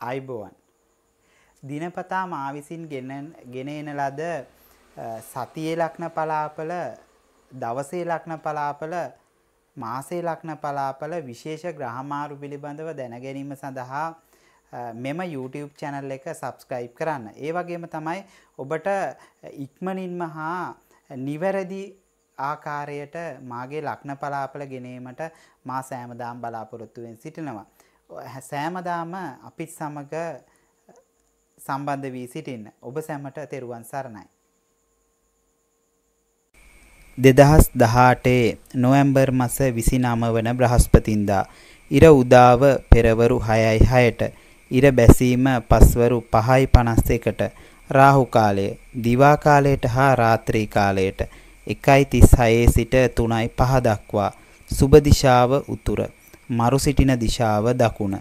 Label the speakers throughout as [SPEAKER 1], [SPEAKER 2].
[SPEAKER 1] අයිබෝවන් දිනපතා මා විසින් ගෙන එන ලද සතියේ ලක්න පලාපල දවසේ ලක්න පලාපල මාසේ ලක්න පලාපල විශේෂ ග්‍රහමාරු පිළිබඳව දැනගැනීම සඳහා මෙම YouTube channel එක subscribe කරන්න. ඒ වගේම තමයි ඔබට ඉක්මනින්ම හා නිවැරදි ආකාරයට මාගේ ලක්න පලාපල ගෙනීමට මා සෑමදාම් බලාපොරොත්තුවෙන් සිටිනවා. සෑමදාම අපිත් සමග සම්බන්ධ වී සිටින්න. ඔබ සැමට තෙරුවන් සරණයි. දෙදහස් දහටේ නොවැම්බර් මස විසි නම වන බ්‍රහස්පතින්දා. ඉර උදාව පෙරවරු හයයි හයට. ඉර බැසීම පස්වරු පහයි පනස් එකට. රාහු කාලය දිවා කාලයට හා රාත්‍රී කාලයට එකයි තිස් හයේ සිට තුනයි පහ දක්වා. සුබ දිශාව උතුර. මරු සිටින දිශාව දකුණ.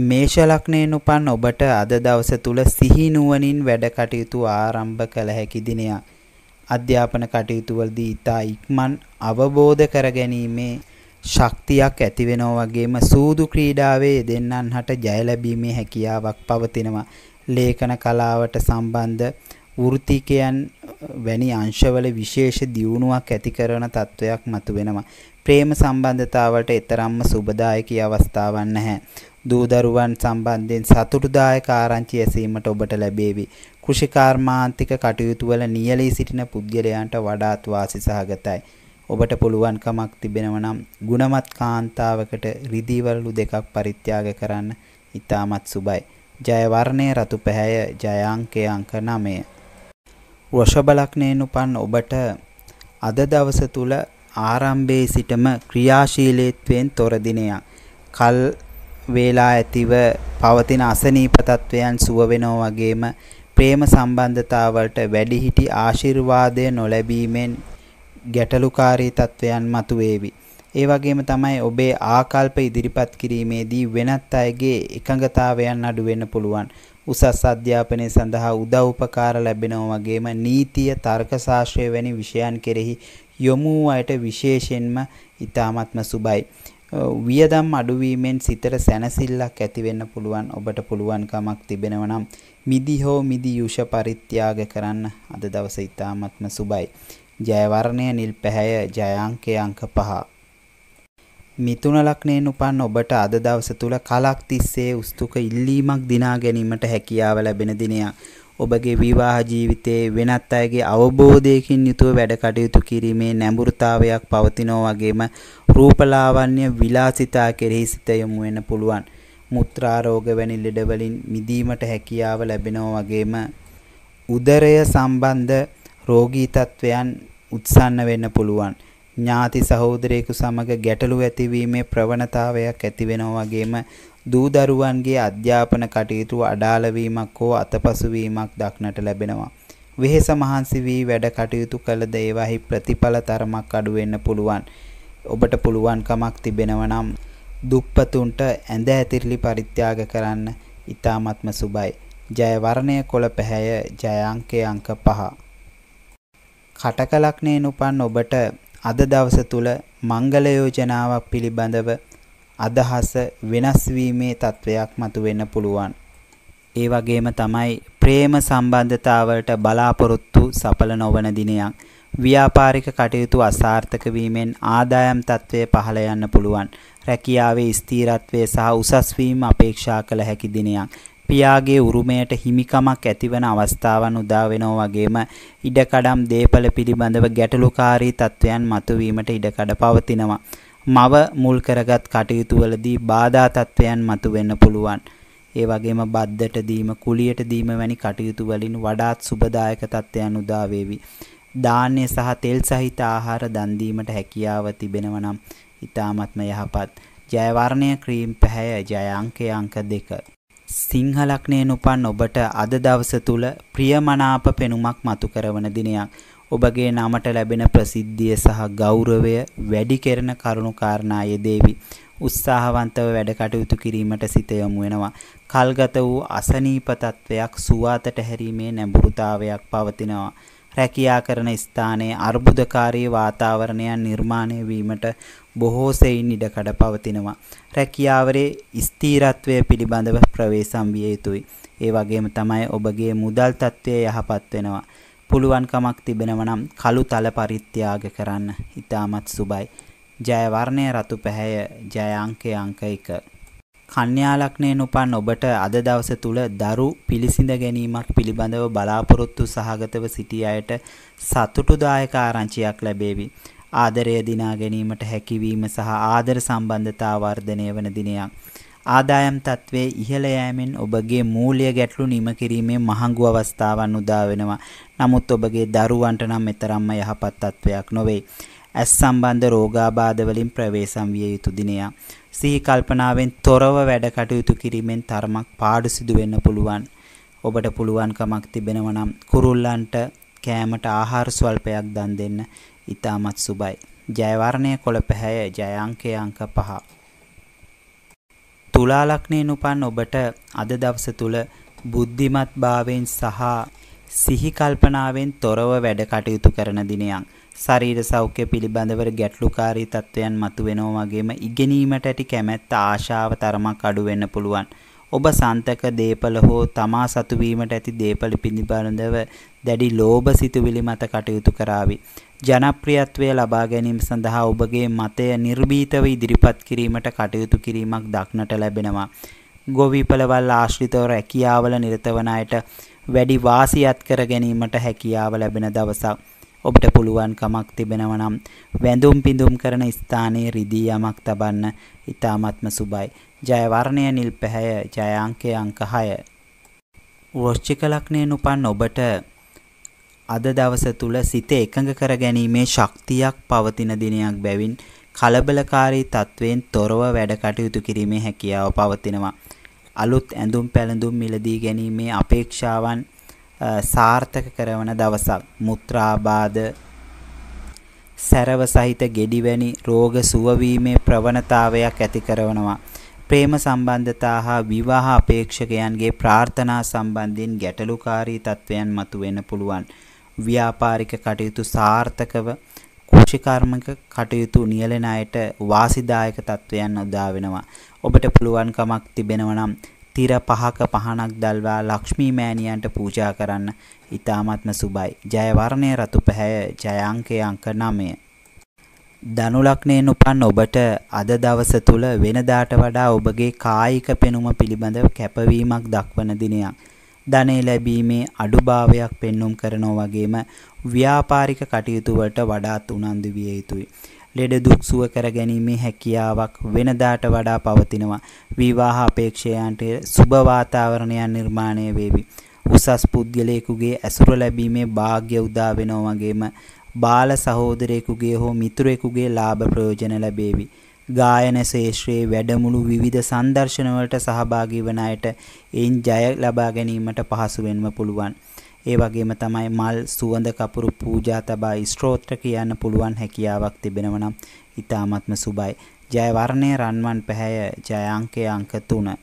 [SPEAKER 1] මේෂ ලග්නයෙන් උපන් ඔබට අද දවස තුල සිහි නුවණින් වැඩ කටයුතු ආරම්භ කළ හැකි දිනයක්. අධ්‍යාපන කටයුතු වලදී ඊතා ඉක්මන් අවබෝධ කර ගැනීමේ ශක්තියක් ඇති වෙනවා වගේම සූදු ක්‍රීඩාවේ දෙන්නන්හට ජය ලැබීමේ හැකියාවක් පවතිනවා. ලේඛන කලාවට සම්බන්ධ වෘත්තිකයන් වැනි අංශවල විශේෂ දියුණුවක් ඇති කරන තත්වයක් මතුවෙනවා. ප්‍රේම සම්බන්ධතාවට එතරම්ම සුබදායකී අවස්ථාවක් නැහැ. දූ දරුවන් සම්බන්ධයෙන් සතුටුදායක ආරංචි ඇසීමට ඔබට ලැබේවි. කෘෂිකාර්මාන්තික කටයුතු වල නියැලී සිටින පුද්ගලයන්ට වඩාත් වාසි සහගතයි. ඔබට පුළුවන්කමක් තිබෙනවා නම් ගුණමත් කාන්තාවකට රිදී වලලු දෙකක් පරිත්‍යාග කරන්න ඉතාමත් සුබයි. ජය වර්ණය රතු පැහැය ජය අංකය අංක 9. වෘෂභ ලග්නයෙන් උපන් ඔබට අද දවස තුල ආරම්භයේ සිටම ක්‍රියාශීලීත්වයෙන් තොර දිනයක්. කල් වේලා ඇතිව පවතින අසනීප තත්වයන් සුව වෙනවා වගේම ප්‍රේම සම්බන්ධතාවලට වැඩිහිටි ආශිර්වාදය නොලැබීමෙන් ගැටලුකාරී තත්වයන් මතුවේවි. ඒ වගේම තමයි ඔබේ ආකල්ප ඉදිරිපත් කිරීමේදී වෙනත් අයගේ එකඟතාවයන් අඩු වෙන්න පුළුවන්. උසස් අධ්‍යාපනය සඳහා උදව් උපකාර ලැබෙනවා වගේම නීතිය තර්ක ශාස්ත්‍රය වැනි විෂයන් කෙරෙහි යොමු අයට විශේෂයෙන්ම ඊ타ත්ම සුබයි. වියදම් අඩුවීමෙන් සිතට සැනසෙල්ලක් ඇති වෙන්න පුළුවන් ඔබට පුළුවන්කමක් තිබෙනවා නම් මිදි හෝ මිදි යුෂ පරිත්‍යාග කරන්න අද දවස ඉතාමත්ම සුබයි. ජය වර්ණය නිල් පැහැය ජය අංකය අංක 5. මිතුන ලග්නයෙන් උපන් ඔබට අද දවස තුල කලක් තිස්සේ උස්තුක ඉල්ලීමක් දිනා ගැනීමට හැකියාව ලැබෙන දිනයක්. ඔබගේ විවාහ ජීවිතයේ වෙනත් අයගේ අවබෝධයකින් යුතුව වැඩ කටයුතු කිරීමේ නැඹුරුතාවයක් පවතිනවා වගේම රූපලාවන්‍ය විලාසිතා කෙරෙහි සිත යොමු වෙන්න පුළුවන්. මුත්‍රා රෝග වැනි ලෙඩ වලින් මිදීමට හැකියාව ලැබෙනවා වගේම උදරය සම්බන්ධ රෝගී තත්වයන් උත්සන්න වෙන්න පුළුවන්. ඥාති සහෝදරයෙකු සමග ගැටලු ඇතිවීමේ ප්‍රවණතාවයක් ඇති වෙනවා වගේම දූ දරුවන්ගේ අධ්‍යාපන කටයුතු අඩාල වීමක් හෝ අතපසු වීමක් දක්නට ලැබෙනවා. වෙහෙස මහන්සි වී වැඩ කටයුතු කළ දේවාහි ප්‍රතිඵල තරමක් අඩු වෙන්න පුළුවන්. ඔබට පුළුවන්කමක් තිබෙනවා නම් දුප්පතුන්ට ඇඳ ඇතිරිලි පරිත්‍යාග කරන්න ඊ타මත්ම සුබයි. ජය වර්ණය කොළ පැහැය ජය අංකය අංක 5. කටක ලග්නයෙන් උපන් ඔබට අද දවස තුල මංගල යෝජනාවක් පිළිබඳව අදහස වෙනස් වීමේ තත්වයක් මතුවෙන්න පුළුවන්. ඒ වගේම තමයි ප්‍රේම සම්බන්ධතාවලට බලාපොරොත්තු සඵල නොවන දිනයක්. ව්‍යාපාරික කටයුතු අසාර්ථක වීමෙන් ආදායම් තත්ත්වය පහළ යන්න පුළුවන්. රැකියාවේ ස්ථිරත්වය සහ උසස් වීම අපේක්ෂා කළ හැකි දිනයක්. පියාගේ උරුමයට හිමිකමක් ඇතිවන අවස්ථාවන් උදා වෙනවා වගේම ඉඩකඩම් දේපල පිළිබඳව ගැටලුකාරී තත්ත්වයන් මතුවීමට ඉඩකඩ පවතිනවා. මව මුල් කරගත් කටයුතු වලදී බාධා තත්වයන් මතුවෙන්න පුළුවන්. ඒ වගේම බද්දට දීම, කුලියට දීම වැනි කටයුතු වලින් වඩාත් සුබදායක තත්ත්වයන් උදා වේවි. ධාන්‍ය සහ තෙල් සහිත ආහාර දන් දීමට හැකියාව තිබෙනවා නම් ඊ타මත්ම යහපත්. ජය වර්ණය ක්‍රීම් පැහැය ජය අංකය අංක 2. සිංහ ලග්නයෙන් උපන් ඔබට අද දවස තුල ප්‍රියමනාප පෙනුමක් මතු කරන දිනයක්. ඔබගේ නමට ලැබෙන ප්‍රසිද්ධිය සහ ගෞරවය වැඩි කෙරෙන කරුණු කාරණා යෙදේවි. උත්සාහවන්තව වැඩ කටයුතු කිරීමට සිත යොමු වෙනවා. කල්ගත වූ අසනීප තත්වයක් සුවාතට හැරීමේ නැඹුරුතාවයක් පවතිනවා. රැකියා කරන ස්ථානයේ අර්බුදකාරී වාතාවරණයක් නිර්මාණය වීමට බොහෝ සෙයින් ඉඩකඩ පවතිනවා. රැකියාවරේ ස්ථීරත්වය පිළිබඳව ප්‍රවේශම් විය යුතුයි. ඒ වගේම තමයි ඔබගේ මුදල් තත්ත්වය යහපත් වෙනවා. පුළුවන්කමක් තිබෙනව නම් කළු තල පරිත්‍යාග කරන්න. ඊටමත් සුබයි. ජය වර්ණය රතු පැහැය ජය අංකය අංක 1. කන්‍යා ලග්නයෙන් උපන් ඔබට අද දවස තුල දරු පිළිසිඳ ගැනීමක් පිළිබඳව බලාපොරොත්තු සහගතව සිටි අයට සතුටුදායක ආරංචියක් ලැබේවි. ආදරය දිනා ගැනීමට හැකියවීම සහ ආදර සම්බන්ධතා වර්ධනය වන දිනයක්. ආදායම් තත්වයේ ඉහළ යෑමෙන් ඔබගේ මූල්‍ය ගැටලු නිම කිරීමේ මහඟු අවස්ථාවන් උදා වෙනවා. නමුත් ඔබගේ දරුවන්ට නම් මෙතරම්ම යහපත් තත්වයක් නොවේ. ඇස් සම්බන්ධ රෝගාබාධ වලින් ප්‍රවේශම් විය යුතු දිනයක්. සිහි කල්පනාවෙන් තොරව වැඩ කටයුතු කිරීමෙන් තරමක් පාඩු සිදු වෙන්න පුළුවන්. ඔබට පුළුවන්කමක් තිබෙනවා නම් කුරුල්ලන්ට කෑමට ආහාර ස්වල්පයක් දන් දෙන්න. ඊටමත් සුබයි. ජය වර්ණය කොළ පැහැය ජය අංකය අංක 5. තුලා ලග්නයෙන් උපන් ඔබට අද දවස තුල බුද්ධිමත් භාවයෙන් සහ සිහි කල්පනාවෙන් තොරව වැඩ කටයුතු කරන දිනයක්. ශරීර සෞඛ්‍ය පිළිබඳව ගැටලුකාරී තත්වයන් මතුවෙනවා වගේම ඉගෙනීමට ඇති කැමැත්ත ආශාව තරමක් අඩු වෙන්න පුළුවන්. ඔබ සන්තක දීපල හෝ තමා සතු වීමට ඇති දීපල පිළිබඳව දැඩි ලෝභ සිතුවිලි මත කටයුතු කරાવી. ජනප්‍රියත්වය ලබා ගැනීම සඳහා ඔබගේ මතය නිර්භීතව ඉදිරිපත් කිරීමට කටයුතු කිරීමක් දක්නට ලැබෙනවා. ගොවිපළවල් ආශ්‍රිතව රැකියාවල නිරත වන අයට වැඩි වාසියත් කර ගැනීමට හැකියාව ලැබෙන දවසක්. ඔබට පුළුවන් කමක් තිබෙනවා නම් වැඳුම් පිඳුම් කරන ස්ථානයේ රිදී යමක් තබන්න ඊ타ත්ම සුබයි. ජය වර්ණය නිල් පැහැය ජය අංකය අංක 6. වෘශ්චික ලග්නයෙන් උපන් ඔබට අද දවස තුල සිත එකඟ කර ගැනීමේ ශක්තියක් පවතින දිනයක් බැවින් කලබලකාරී තත්වයෙන් තොරව වැඩ කටයුතු කිරීමේ හැකියාව පවතිනවා. අලුත් ඇඳුම් පැළඳුම් මිලදී ගැනීමේ අපේක්ෂාවන් සාර්ථක කරන දවසක්. මුත්‍රාබාධ සැරව සහිත ගෙඩිවැනි රෝග සුවවීමේ ප්‍රවණතාවයක් ඇති කරනවා. ප්‍රේම සම්බන්ධතා හා විවාහ අපේක්ෂකයන්ගේ ප්‍රාර්ථනා සම්බන්ධයෙන් ගැටලුකාරී තත්වයන් මතුවෙන්න පුළුවන්. ව්‍යාපාරික කටයුතු සාර්ථකව කෘෂිකර්මක කටයුතු නියැලෙන අයට වාසිදායක තත්වයන් උදා වෙනවා. ඔබට පුළුවන්කමක් තිබෙනවා නම් තිර පහක පහනක් දල්වා ලක්ෂ්මී මෑණියන්ට පූජා කරන්න. ඊ타ත්ම සුබයි. ජය වර්ණයේ රතු පැහැය ජය අංකයේ අංක 9. ධනු ලග්නයෙන් උපන් ඔබට අද දවස තුල වෙනදාට වඩා ඔබගේ කායික පෙනුම පිළිබඳව කැපවීමක් දක්වන දිනයක්. ධනෙ ලැබීමේ අඩුභාවයක් පෙන්눔 කරනවා වගේම ව්‍යාපාරික කටයුතු වලට වඩාත් උනන්දු විය යුතුයි. ලෙඩ දුක් සුව කර ගැනීමේ හැකියාවක් වෙනදාට වඩා පවතිනවා. විවාහ අපේක්ෂයන්ට සුබ වාතාවරණයක් නිර්මාණය වේවි. උසස් පුද්ගලයෙකුගේ ඇසුර ලැබීමේ වාග්ය උදා වෙනවා වගේම බාල සහෝදරයෙකුගේ හෝ මිතුරෙකුගේ ලාභ ප්‍රයෝජන ලැබේවි. ගායන ශේෂ්ත්‍රයේ වැඩමුළු විවිධ සංදර්ශන වලට සහභාගී වන අයට එයින් ජය ලබා ගැනීමට පහසු වෙන්න පුළුවන්. ඒ වගේම තමයි මල් සුවඳ කපුරු පූජා තබා ස්තෝත්‍ර කියන්න පුළුවන් හැකියාවක් තිබෙනවා නම් ඊ타ත්ම සුබයි. ජය වර්ණයේ රන්වන් පැහැය ජය අංකය අංක 3.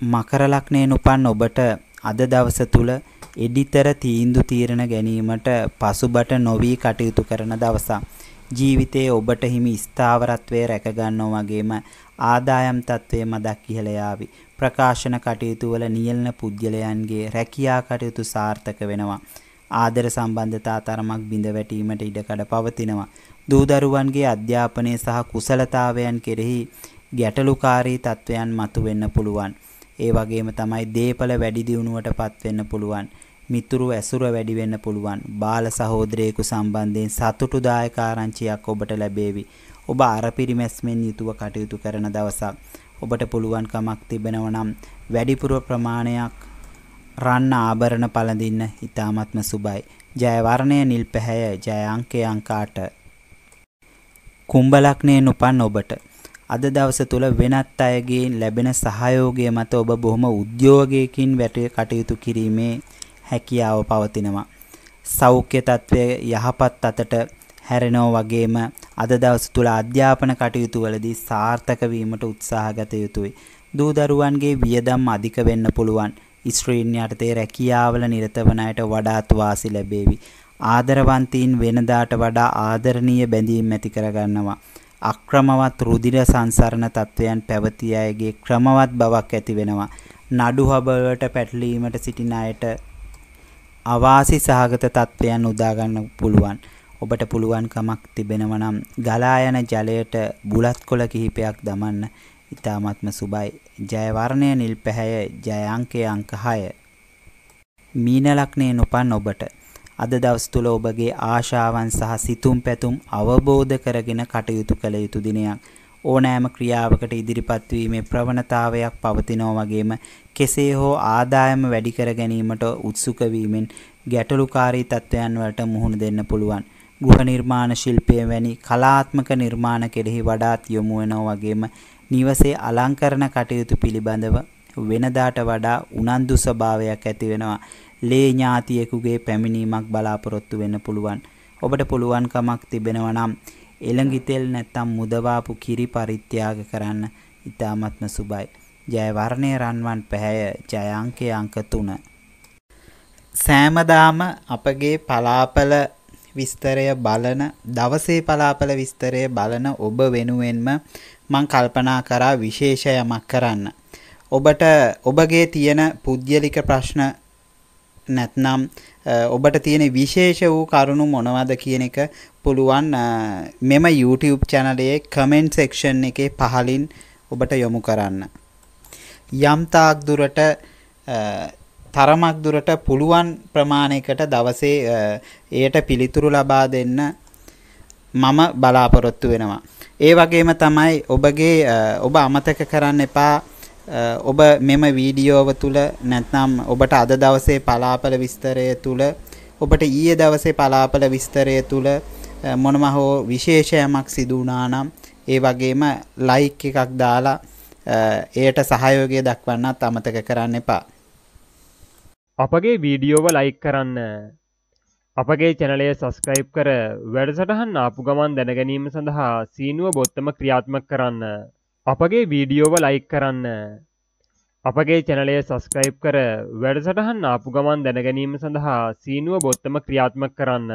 [SPEAKER 1] මකර ලග්නයෙන් උපන් ඔබට අද දවස තුල එඩිතර තීන්දුව తీරන ගැනීමට පසුබට නොවි කටයුතු කරන දවසක්. ජීවිතයේ ඔබට හිමි ස්ථාවරත්වයේ රැකගන්නවා වගේම ආදායම් තත්වයේ මදක් ඉහළ යාවි. ප්‍රකාශන කටයුතු වල නියැලෙන පුද්ගලයන්ගේ රැකියා කටයුතු සාර්ථක වෙනවා. ආදර සම්බන්ධතා තරමක් බිඳ වැටීමට ඉඩකඩ පවතිනවා. දූ දරුවන්ගේ අධ්‍යාපනය සහ කුසලතාවයන් කෙරෙහි ගැටලුකාරී තත්වයන් මතුවෙන්න පුළුවන්. ඒ වගේම තමයි දීපල වැඩි දියුණුවටපත් වෙන්න පුළුවන්. මිතුරු ඇසුර වැඩි වෙන්න පුළුවන්. බාල සහෝදරයෙකු සම්බන්ධයෙන් සතුටුදායක ආරංචියක් ඔබට ලැබේවි. ඔබ අරපිරිමැස්මෙන් යුතුව කටයුතු කරන දවසක්. ඔබට පුළුවන්කමක් තිබෙනවා නම් වැඩිපුර ප්‍රමාණයක් රන්න ආභරණ පළඳින්න ඊ타ත්ම සුබයි. ජය වර්ණය නිල් පැහැය ජය අංකය අංක 8. කුම්භ ලග්නයෙන් උපන් ඔබට අද දවස තුල වෙනත් අයගෙන් ලැබෙන සහයෝගය මත ඔබ බොහොම උද්‍යෝගයකින් වැටේ කටයුතු කිරීමේ හැකියාව පවතිනවා. සෞඛ්‍ය තත්ත්වය යහපත් අතට හැරෙනවා වගේම අද දවස් තුල අධ්‍යාපන කටයුතු වලදී සාර්ථක වීමට උත්සාහ ගත යුතුයි. දූ දරුවන්ගේ වියදම් අධික වෙන්න පුළුවන්. ස්ත්‍රීන් යටතේ රැකියාවල නිරත වන අයට වඩාත් වාසි ලැබේවි. ආදරවන්තයින් වෙනදාට වඩා ආදරණීය බැඳීම් ඇති කරගන්නවා. අක්‍රමවත් රුධිර සංසරණ තත්වයන් පැවති අයගේ ක්‍රමවත් බවක් ඇති වෙනවා. නඩු හබවලට පැටලීමට සිටින අයට අවාසි සහගත තත්වයන් උදා ගන්න පුළුවන්. ඔබට පුළුවන්කමක් තිබෙනවා නම් ගලා යන ජලයට බුලත් කොළ කිහිපයක් දමන්න. ඊ타ත්ම සුබයි. ජය වර්ණය නිල් පැහැය ජය අංකය අංක 6. මීන ලග්නයෙන් උපන් ඔබට අද දවස් තුල ඔබගේ ආශාවන් සහ සිතුම් පැතුම් අවබෝධ කරගෙන කටයුතු කළ යුතු දිනයක්. ඕනෑම ක්‍රියාවකට ඉදිරිපත් වීමේ ප්‍රවණතාවයක් පවතිනවා වගේම කෙසේ හෝ ආදායම වැඩි කර ගැනීමට උත්සුක වීමෙන් ගැටලුකාරී තත්ත්වයන් වලට මුහුණ දෙන්න පුළුවන්. ගෘහ නිර්මාණ ශිල්පය වැනි කලාත්මක නිර්මාණ කෙරෙහි වඩාත් යොමු වෙනවා වගේම නිවසේ අලංකරණ කටයුතු පිළිබඳව වෙනදාට වඩා උනන්දු ස්වභාවයක් ඇති වෙනවා. ලේ ඥාතියෙකුගේ පැමිණීමක් බලාපොරොත්තු වෙන්න පුළුවන්. ඔබට පුළුවන්කමක් තිබෙනවා නම් එළඟි තෙල් නැත්තම් මුදවාපු කිරි පරිත්‍යාග කරන්න ඉතාමත්ම සුබයි. ජය වර්ණයේ රන්වන් පැහැය ජය අංකය අංක 3. සෑමදාම අපගේ පලාපල විස්තරය බලන දවසේ පලාපල විස්තරය බලන ඔබ වෙනුවෙන්ම මං කල්පනා කරා විශේෂ යමක් කරන්න. ඔබට ඔබගේ තියෙන පුද්ගලික ප්‍රශ්න නැත්නම් ඔබට තියෙන විශේෂ වූ කරුණු මොනවද කියන එක පුළුවන් මෙම YouTube channelයේ comment section එකේ පහලින් ඔබට යොමු කරන්න. යම් තාක් දුරට තරමක් දුරට පුළුවන් ප්‍රමාණයකට දවසේ එයට පිළිතුරු ලබා දෙන්න මම බලාපොරොත්තු වෙනවා. ඒ වගේම තමයි ඔබගේ ඔබ අමතක කරන්න එපා ඔබ මෙම වීඩියෝව තුල නැත්නම් ඔබට අද දවසේ පලාපල විස්තරය තුල ඔබට ඊයේ දවසේ පලාපල විස්තරය තුල මොනම හෝ විශේෂයමක් සිදු වුණා නම් ඒ වගේම ලයික් එකක් දාලා එයට සහයෝගය දක්වන්නත් අමතක කරන්න එපා.
[SPEAKER 2] අපගේ වීඩියෝව ලයික් කරන්න අපගේ චැනලය සස්ක්‍රයිබ් කර වැඩසටහන් ආපු ගමන් දැනගැනීම සඳහා සීනුව බොත්තම ක්‍රියාත්මක කරන්න. අපගේ වීඩියෝව ලයික් කරන්න. අපගේ චැනලය සස්ක්‍රයිබ් කර වැඩසටහන් ආපු ගමන් දැනගැනීම සඳහා සීනුව බොත්තම ක්‍රියාත්මක කරන්න.